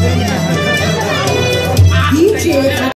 Yeah.